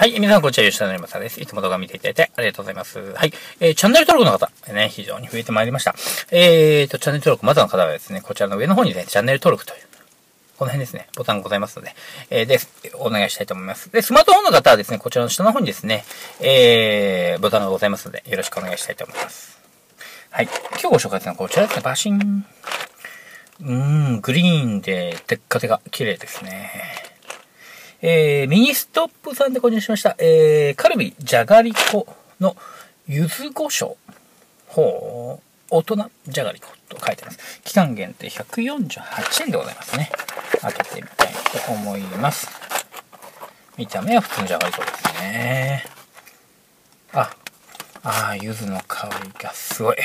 はい。皆さん、こんにちは。吉田成正です。いつも動画見ていただいてありがとうございます。はい。えー、チャンネル登録の方、ね、非常に増えてまいりました。えーと、チャンネル登録まだの方はですね、こちらの上の方にね、チャンネル登録という、この辺ですね、ボタンがございますので、えー、で、お願いしたいと思います。で、スマートフォンの方はですね、こちらの下の方にですね、えー、ボタンがございますので、よろしくお願いしたいと思います。はい。今日ご紹介するのはこちらですね、バシン。うーん、グリーンで、テッカテカ、綺麗ですね。えー、ミニストップさんで購入しました。えー、カルビーじゃがりこの柚子胡椒。ほう、大人じゃがりこと書いてます。期間限定148円でございますね。開けてみたいと思います。見た目は普通のじゃがりこですね。あ、ああ、柚子の香りがすごい。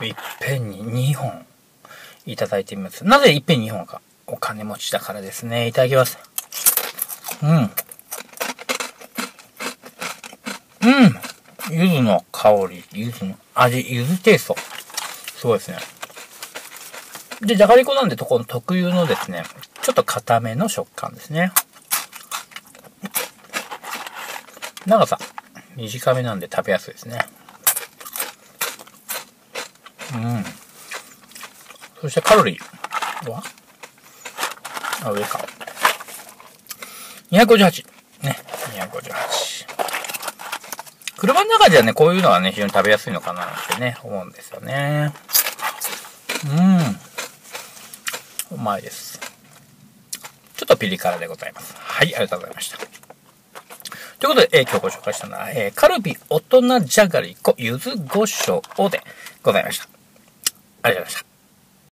いっぺんに2本いただいてみます。なぜいっぺん2本か。お金持ちだからですね。いただきます。うん。うん。柚子の香り、柚子の味、柚子テイスト。すごいですね。で、じゃがりこなんでとこの特有のですね、ちょっと固めの食感ですね。長さ、短めなんで食べやすいですね。うん。そしてカロリーは？あ、上か。258。ね、258。車の中ではね、こういうのはね、非常に食べやすいのかなってね、思うんですよね。うん。うまいです。ちょっとピリ辛でございます。はい、ありがとうございました。ということで、えー、今日ご紹介したのは、えー、カルビ大人じゃがりこゆず胡椒でございました。ありがとうございました。